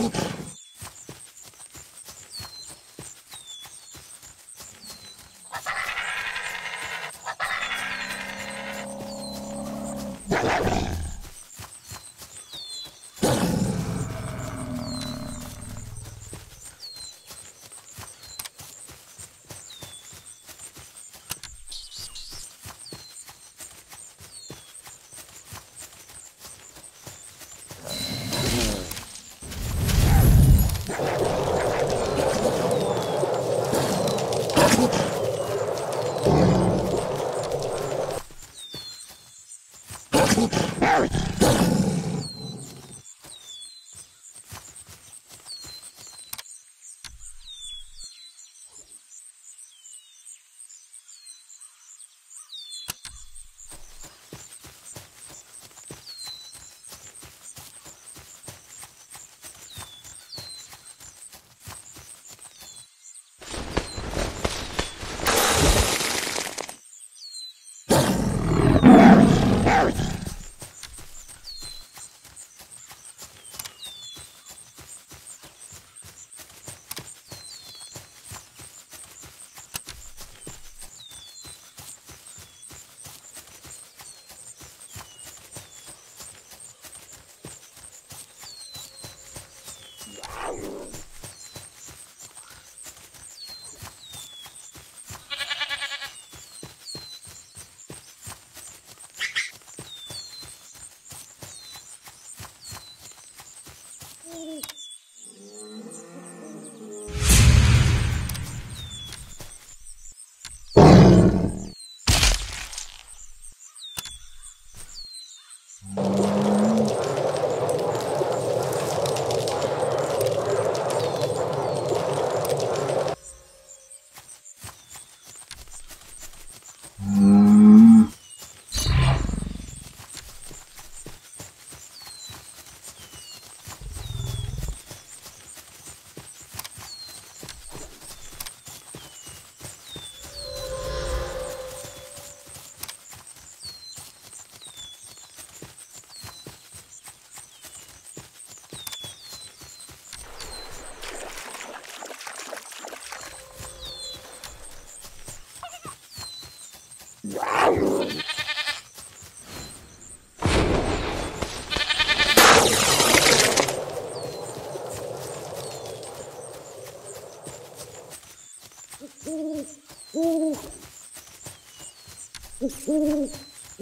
desculpa. Mm.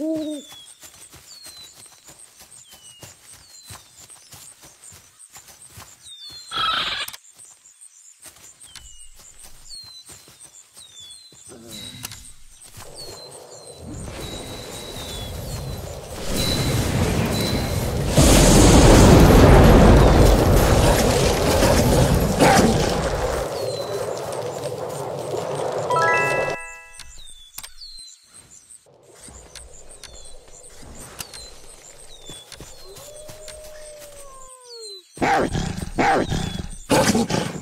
Ooh. Puta.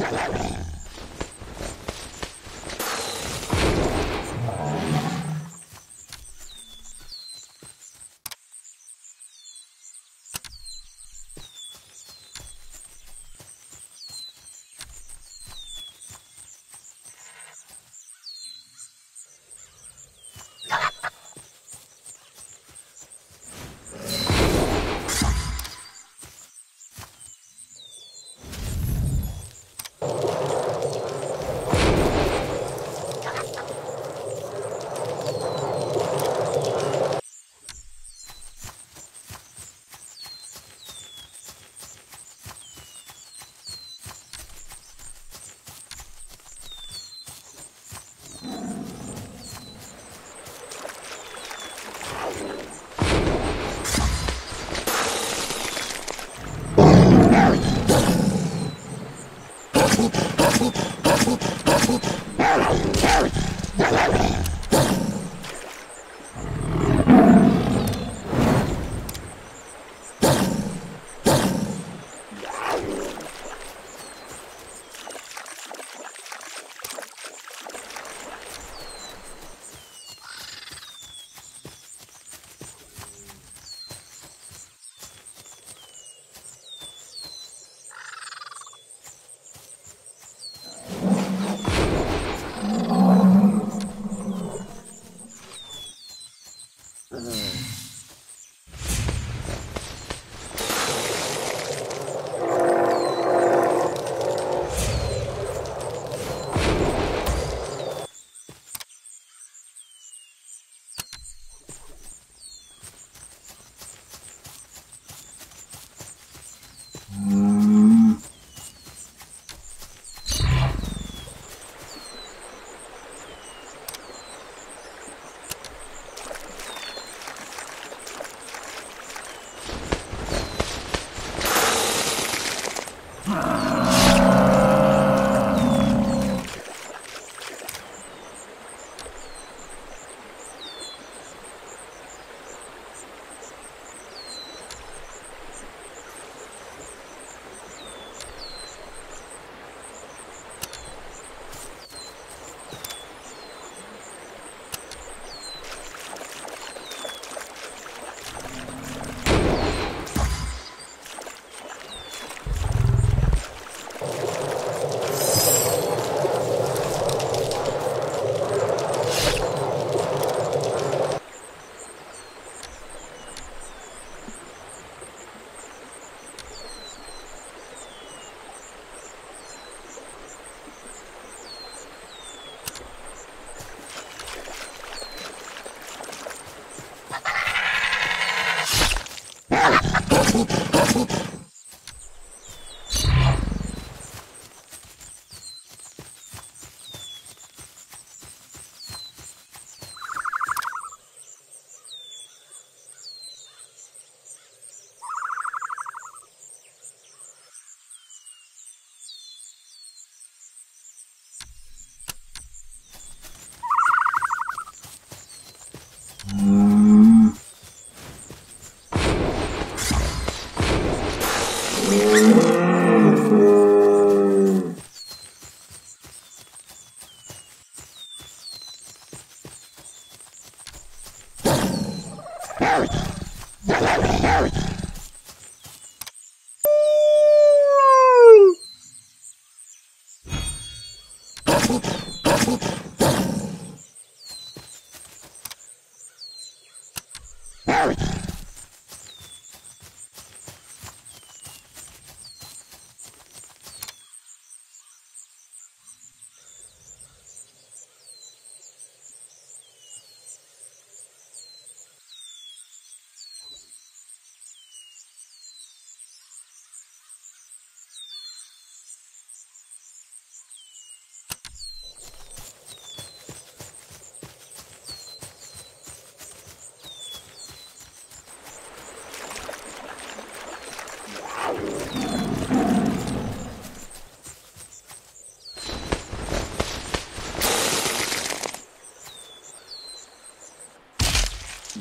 salary. Oh, oh, oh.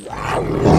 야우.